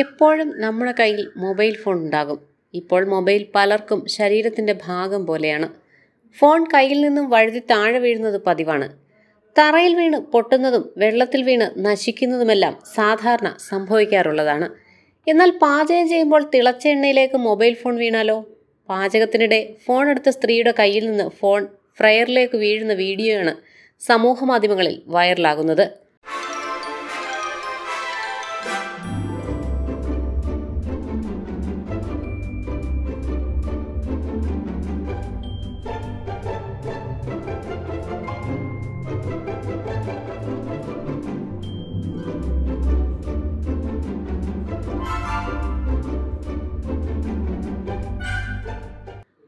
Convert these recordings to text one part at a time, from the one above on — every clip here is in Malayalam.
എപ്പോഴും നമ്മുടെ കയ്യിൽ മൊബൈൽ ഫോൺ ഉണ്ടാകും. ഇപ്പോൾ മൊബൈൽ പലർക്കും ശരീരത്തിന്റെ ഭാഗം പോലെയാണ്. ഫോൺ കയ്യിൽ നിന്നും വഴുതി താഴെ വീഴുന്നത് പതിവാണ്. തറയിൽ വീണ് പൊട്ടുന്നതും വെള്ളത്തിൽ വീണ് നശിക്കുന്നതുമെല്ലാം സാധാരണ സംഭവിക്കാറുള്ളതാണ്. എന്നാൽ പാചകം ചെയ്യുമ്പോൾ തിളച്ച എണ്ണയിലേക്ക് മൊബൈൽ ഫോൺ വീണാലോ? പാചകത്തിനിടെ ഫോൺ എടുത്ത സ്ത്രീയുടെ കയ്യിൽ നിന്ന് ഫോൺ ഫ്രയറിലേക്ക് വീഴുന്ന വീഡിയോയാണ് സമൂഹ മാധ്യമങ്ങളിൽ വൈറലാകുന്നത്.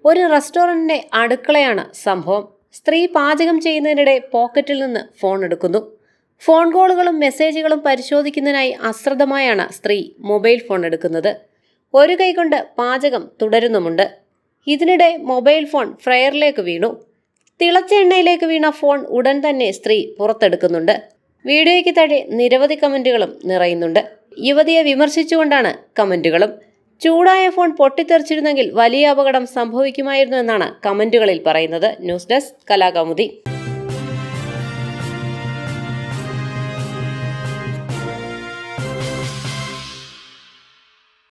ഒരു റെസ്റ്റോറന്റിന്റെ അടുക്കളയാണ് സംഭവം. സ്ത്രീ പാചകം ചെയ്യുന്നതിനിടെ പോക്കറ്റിൽ നിന്ന് ഫോൺ എടുക്കുന്നു. ഫോൺ കോളുകളും മെസ്സേജുകളും പരിശോധിക്കുന്നതിനായി അശ്രദ്ധമായാണ് സ്ത്രീ മൊബൈൽ ഫോൺ എടുക്കുന്നത്. ഒരു കൈകൊണ്ട് പാചകം തുടരുന്നുമുണ്ട്. ഇതിനിടെ മൊബൈൽ ഫോൺ ഫ്രയറിലേക്ക് വീണു. തിളച്ച എണ്ണയിലേക്ക് വീണ ഫോൺ ഉടൻ തന്നെ സ്ത്രീ പുറത്തെടുക്കുന്നുണ്ട്. വീഡിയോയ്ക്ക് താഴെ നിരവധി കമന്റുകളും നിറയുന്നുണ്ട്. യുവതിയെ വിമർശിച്ചുകൊണ്ടാണ് കമന്റുകളും. ചൂടായ ഫോൺ പൊട്ടിത്തെറിച്ചിരുന്നെങ്കിൽ വലിയ അപകടം സംഭവിക്കുമായിരുന്നു എന്നാണ് കമന്റുകളിൽ പറയുന്നത്. News desk Kalakaumudi.